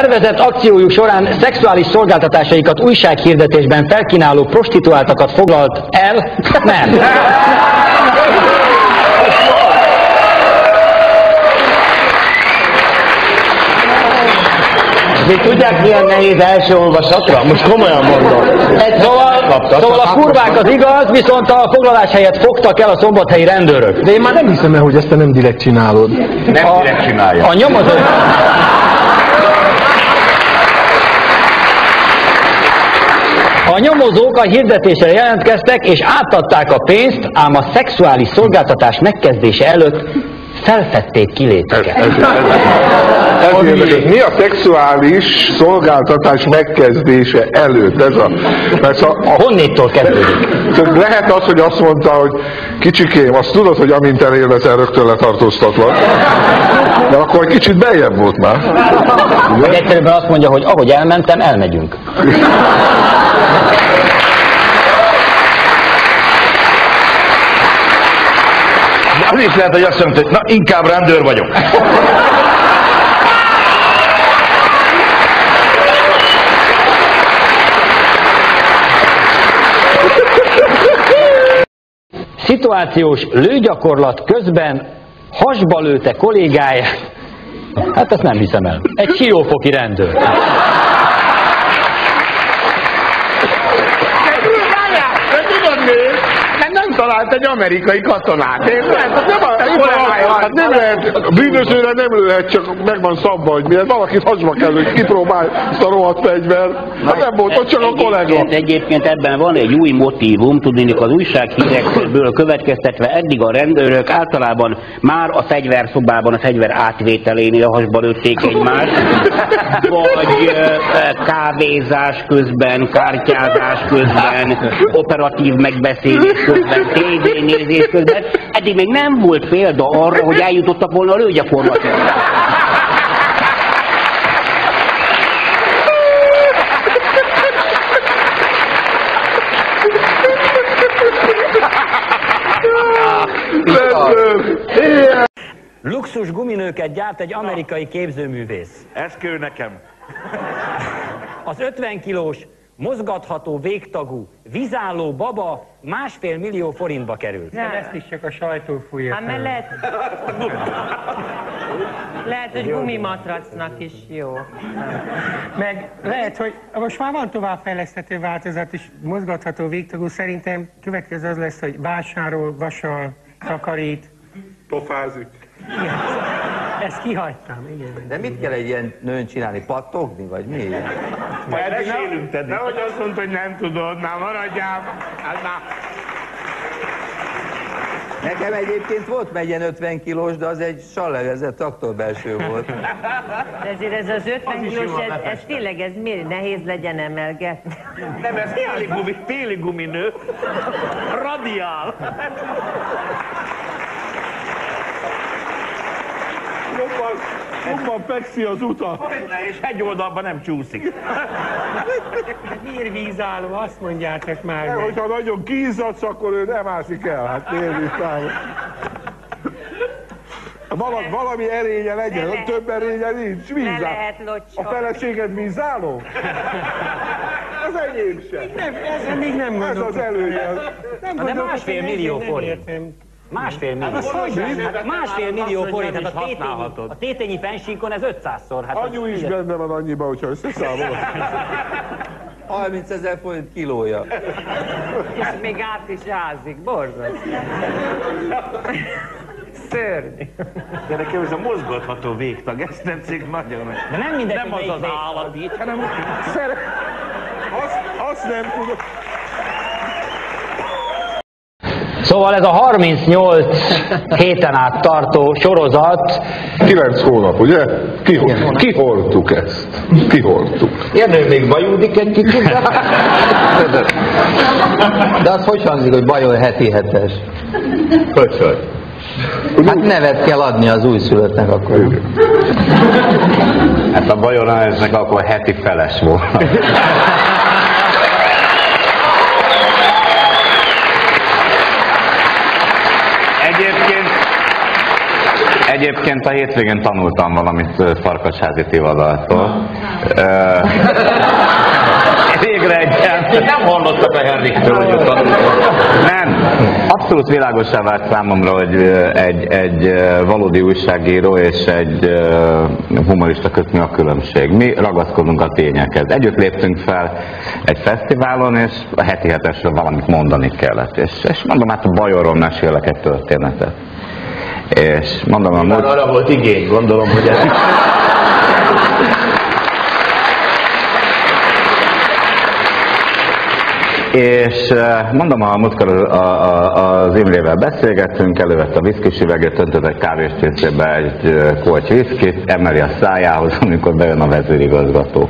Szervezett akciójuk során szexuális szolgáltatásaikat újsághirdetésben felkínáló prostituáltakat foglalt el? Nem. Még tudják, milyen nehéz első olvasatra? Most komolyan mondom. Egy Szóval, kapta, szóval a kurvák az igaz, viszont a foglalás helyett fogtak el a szombathelyi rendőrök. De én már nem hiszem el, hogy ezt te nem direkt csinálod. Nem A, direkt csinálja. a nyomozó... nyomozók a hirdetésre jelentkeztek, és átadták a pénzt, ám a szexuális szolgáltatás megkezdése előtt felfedték kilétüket. Ez érdekes. Mi a szexuális szolgáltatás megkezdése előtt? Ez a, mert a, a, Honnéttól kezdődik? lehet az, hogy azt mondta, hogy kicsikém, azt tudod, hogy amint elélvezel, rögtön letartóztatlak. De akkor egy kicsit beljebb volt már. Vagy egyszerűen azt mondja, hogy ahogy elmentem, elmegyünk. Az is lehet, hogy azt mondta, hogy na inkább rendőr vagyok. Szituációs lőgyakorlat közben hasba lőtte kollégáját. Hát ezt nem hiszem el. Egy siófoki rendőr. De tudod miért? Mert nem talált egy amerikai katonát. Én nem, hát nem, a, hát nem lehet, a bűnözőre nem lőhet, csak meg van szabva, hogy miért valakit hasba kell, hogy kipróbálj ezt a rohadt fegyvert. Hát nem volt ott csak a kollega. Egyébként, egyébként ebben van egy új motívum, tudnék az újsághírekből következtetve eddig a rendőrök általában már a fegyverszobában, a fegyver átvételénél hasba lőtték egymást, vagy kávézás közben, kártyázás közben, operatív megbeszélés közben, tévénézés közben. Eddig még nem volt példa arra, hogy eljutottak volna a lőgyakorlatra. Luxus guminőket gyárt egy amerikai képzőművész. Eskő nekem. Az 50 kilós, mozgatható végtagú, vizálló baba másfél millió forintba került. Nem, ezt is csak a sajtó fújja Hát mert lehet, lehet, hogy gumimatracnak is jó. Meg lehet, hogy most már van továbbfejleszthető változat is, mozgatható végtagú, szerintem következő az lesz, hogy vásárol, vasal, takarít. Pofázik. Igen. Ezt kihagytam, igen. De mit kell egy ilyen nőn csinálni? Pattogni, vagy mi? Majd mesélünk, te. Nehogy azt mondta, hogy nem tudod, már maradjál. Hát már. Nekem egyébként volt egy ilyen 50 kilós, de az egy sallevezett traktorbelső volt. De ezért ez az 50 kilós, ez, ez tényleg, ez miért nehéz legyen emelgetni? Nem, ez téli, gumi, téli guminő. Radiál. Jobban, jobban fekszi az utat. És egy oldalban nem csúszik. Miért vízálló, azt mondjátok már De meg. hogyha nagyon kízadsz, akkor ő nem ászik el. Hát távol. Valami, valami erénye legyen, Le több erénye nincs. Le Vízál. lehet A locsolni. feleséged vízáló? Ez enyém sem. Nem, ezzel még nem Ez gondoltam. az előnye. Nem de gondolkodtam, másfél millió nem forint. Értem. Másfél millió. Hát másfél millió forint, hát a tétényi, a tétényi fensíkon ez 500-szor. Hát Anyu is benne van annyiba, hogyha összeszámolod. 30 ezer forint kilója. És még át is ázik, borzasztó. Szörnyű. De nekem ez a mozgatható végtag, ezt tetszik nagyon. De nem mindegy, Nem hogy az az állati, hanem szeret. Azt, azt nem tudod. Szóval ez a 38 héten át tartó sorozat 9 hónap, ugye? Kihol, kihordtuk ezt. Kihordtuk. Érdő még bajudik egy kicsit? De az hogy hangzik, hogy bajol heti hetes? Hogy hogy? Hát nevet kell adni az újszülöttnek akkor. Hát a Bajona eznek akkor heti feles volt. Egyébként, a hétvégén tanultam valamit Farkasházi Tivadaltól. Végre egy. Nem hallottak a Henriktől, hogy ott Nem, abszolút világosá vált számomra, hogy egy, egy valódi újságíró és egy humorista között mi a különbség. Mi ragaszkodunk a tényekhez. Együtt léptünk fel egy fesztiválon, és a heti hetesről valamit mondani kellett. És, és mondom, hát a Bajorról mesélek egy történetet. És mondom, a múlt... Arra volt igény, gondolom, hogy ez... És eh, mondom, a múltkor a- a- az Imrével beszélgettünk, elővett a viszkis üveget, öntött egy kávéstészébe egy eh, kolcs viszkit, emeli a szájához, amikor bejön a vezérigazgató.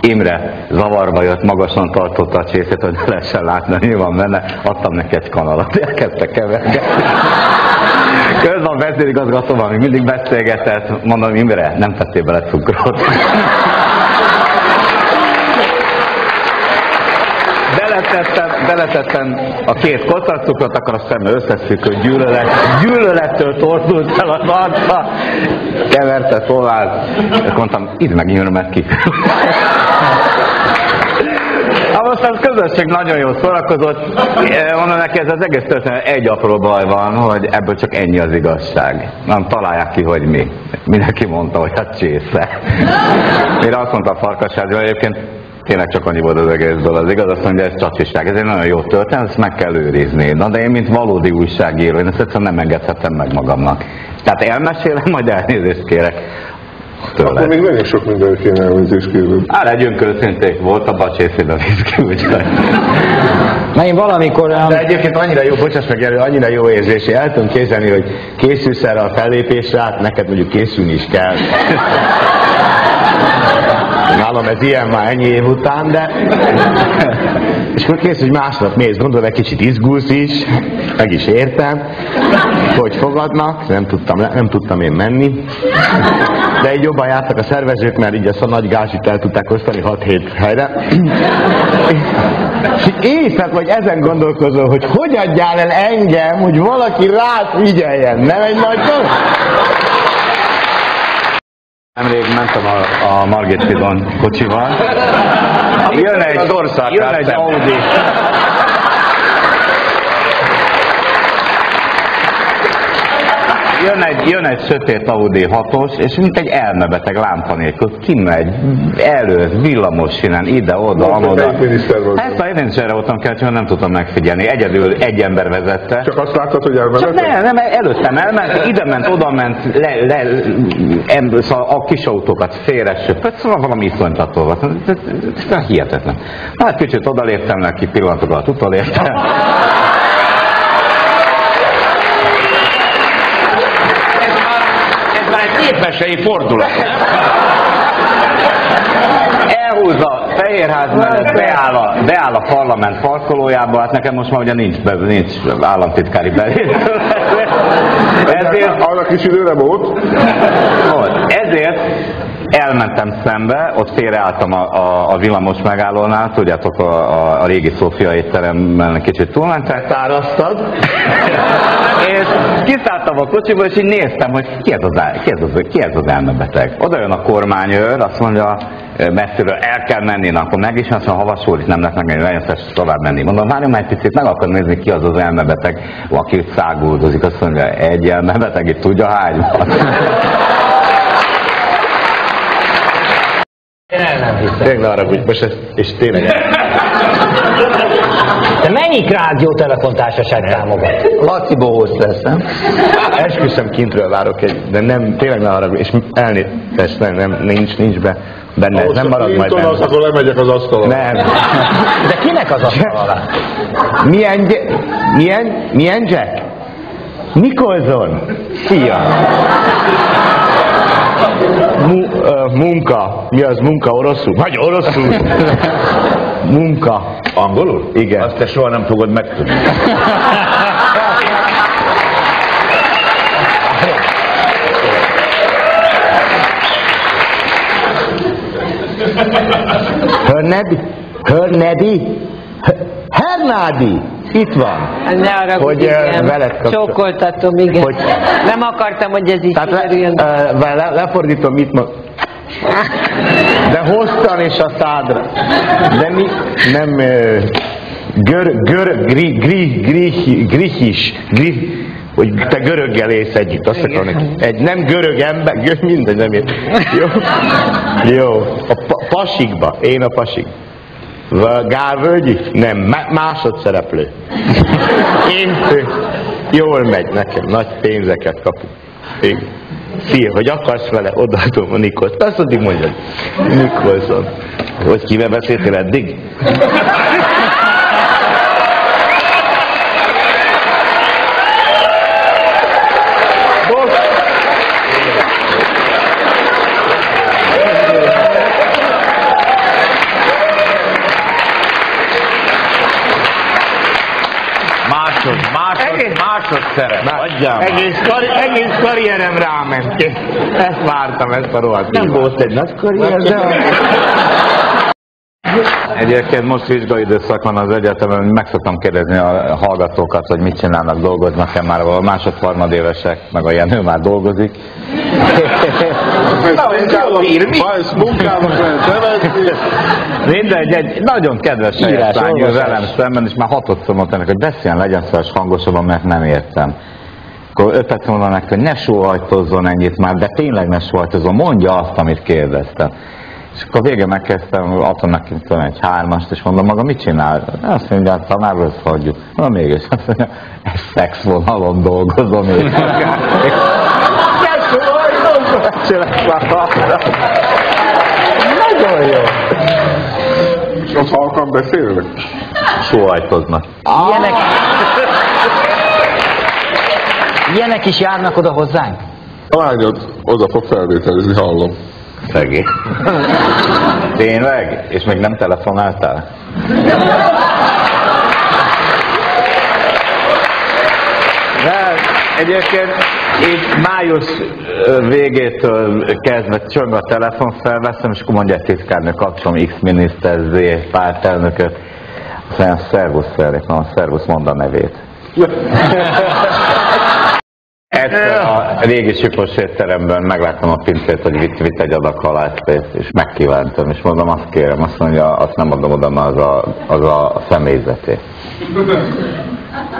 Imre zavarba jött, magasan tartotta a csészét, hogy ne lehessen látni, mi van benne, adtam neki egy kanalat, elkezdte kevergetni. Közben a vezérigazgatóval még mindig beszélgetett, mondom, Imre, nem tettél bele cukrot. beletettem, beletettem a két kocacukrot, akkor a szeme összeszűkött gyűlölet, gyűlölettől tortult el az arca, keverte tovább, és mondtam, idd meg nyűrömet ki. Most az közösség nagyon jól szórakozott, mondom neki, ez az egész történet egy apró baj van, hogy ebből csak ennyi az igazság. Nem találják ki, hogy mi. Mindenki mondta, hogy hát csésze. Mire azt mondta a farkasházi, egyébként tényleg csak annyi volt az egészből az igaz, azt mondja, ez csacsiság, ez egy nagyon jó történet, ezt meg kell őrizni. Na de én, mint valódi újságíró, én ezt egyszerűen nem engedhetem meg magamnak. Tehát elmesélem, majd elnézést kérek Akkor tőle. még nagyon sok minden kéne elnézést kérni. Hát legyünk őszinték, volt a bacsészén a viszki, úgyhogy... Na én valamikor... De egyébként annyira jó, bocsáss meg elő, annyira jó érzés, én el tudom képzelni, hogy készülsz erre a fellépésre, hát neked mondjuk készülni is kell. Nálam ez ilyen már ennyi év után, de... És akkor kész, hogy másnap mész, gondolom egy kicsit izgulsz is, meg is értem, hogy fogadnak, nem tudtam, nem tudtam én menni. De így jobban jártak a szervezők, mert így azt a nagy gázsit el tudták osztani 6-7 helyre. És így éjszak vagy ezen gondolkozol, hogy hogy adjál el engem, hogy valaki rád figyeljen. Nem egy nagy dolog? Nemrég mentem a, a Margit Fidon kocsival. Jön egy, jön egy Audi. Jön egy, jön egy sötét Audi 6-os, és mint egy elmebeteg lámpa nélkül kimegy, előz, villamos sinen, ide-oda, amoda. Volt? Hát én is erre voltam kell, nem tudtam megfigyelni. Egyedül egy ember vezette. Csak azt láttad, hogy Csak elmenett? nem, nem, előttem elment, ide ment, oda ment, le, le, em, szóval a kis autókat félre söpött, szóval valami iszonytató volt. Ez, hihetetlen. Na, hát kicsit odaléptem neki, pillanatok alatt utolértem. Népmesei fordulat. Elhúzza Fehérház mellett, beáll a, beáll a parlament parkolójába, hát nekem most már ugye nincs, be, nincs államtitkári belépő. Ezért Arra kis időre volt? Elmentem szembe, ott félreálltam a, a, a villamos megállónál, tudjátok, a, a, a régi Szófia étteremben kicsit túlmentem. Tárasztad. És kiszálltam a kocsiból, és így néztem, hogy ki ez az, el- ki ez az, ki ez az elmebeteg. Oda jön a kormányőr, azt mondja, messziről el kell menni, na akkor meg is, azt mondja, havas úr, itt nem lehet megmenni, nagyon szes tovább menni. Mondom, várjon már egy picit, meg akar nézni, ki az az elmebeteg, aki száguldozik. Azt mondja, egy elmebeteg, itt tudja hány van. Tényleg ne arra, hogy most ez, és tényleg De melyik rádió telefontársaság támogat? Laci Bohóz lesz, nem? Esküszöm kintről várok egy, de nem, tényleg ne arra, és elnézést, nem, nem, nincs, nincs be, benne, ez nem marad majd Clinton, az, benne. akkor lemegyek az asztalon. Nem. De kinek az asztal alá? Milyen, milyen, milyen Jack? Nicholson. Szia. Mu, ö, munka. Mi az munka oroszul? Vagy oroszul? munka. Angolul? Igen. Azt te soha nem fogod megtudni. Hörnedi? Hörnedi? Hernádi? Itt van. Ne arra, Hogy, eh, veled kapcsol- Csókoltatom, igen. Hogy- Nem akartam, hogy ez így Tehát le, le, lefordítom, mit mond. De hoztan és a szádra. De mi, nem gör, gör, gri, gri, gri, grihis, gri, hogy te göröggel élsz együtt, azt akarom neki. Egy nem görög ember, gör, mindegy, nem ért. Jó, jó. A pa, pasikba, én a pasik. Gálvölgyi? Nem, má- másodszereplő. Én, jól megy nekem, nagy pénzeket kapunk. Igen. Szia, hogy akarsz vele, odaadom a Nikolsz. Azt addig mondjad. Nikolson. Hogy kivel beszéltél eddig? Másod, másodszerep. Adjál. Egész, kari, egész karrierem ráment. Ezt vártam, ezt a rohadt. Nem volt egy nagy karrier, de... Egyébként most vizsgai időszak van az egyetemen, meg szoktam kérdezni a hallgatókat, hogy mit csinálnak, dolgoznak-e már, a másodharmadévesek, meg a Jenő már dolgozik. Ha ezt munkának lehet nevezni, Mindegy, egy nagyon kedves Írás, olvasás. velem szemben, és már hatodszor mondta neki, hogy beszéljen, legyen szíves hangosabban, mert nem értem. Akkor ötöt mondom neki, hogy ne sóhajtozzon ennyit már, de tényleg ne sóhajtozzon, mondja azt, amit kérdeztem. És akkor végén megkezdtem, adtam neki tudom, egy hármast, és mondom, maga mit csinál? Azt mondja, hát tanárról ezt hagyjuk. Na mégis, azt mondja, egy szexvonalon dolgozom én. Nagyon jó. és ott halkan beszélnek. Sóhajtoznak. Ilyenek, ilyenek is járnak oda hozzánk? A lányod oda fog felvételizni, hallom. Szegény. Tényleg? És még nem telefonáltál? egyébként így május végétől kezdve csöng a telefon, felveszem, és akkor mondja egy titkárnő, kapcsolom X miniszter, Z pártelnököt. Azt mondja, szervusz, Ferik, na, szervusz, mond a nevét. Egyszer a régi sipos étteremben megláttam a pincét, hogy vitt, vitt egy adag halászpénzt, és megkívántam, és mondom, azt kérem, azt mondja, azt nem adom oda, mert az a, az a személyzeté.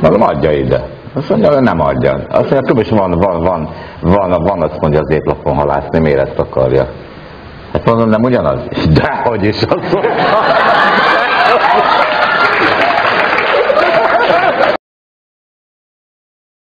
Mondom, adja ide. Azt mondja, hogy nem adja. Azt mondja, tudom, is van, van, van, van, van, azt mondja az étlapon halászni, miért ezt akarja? Hát mondom, nem ugyanaz? Dehogy is, azt mondja.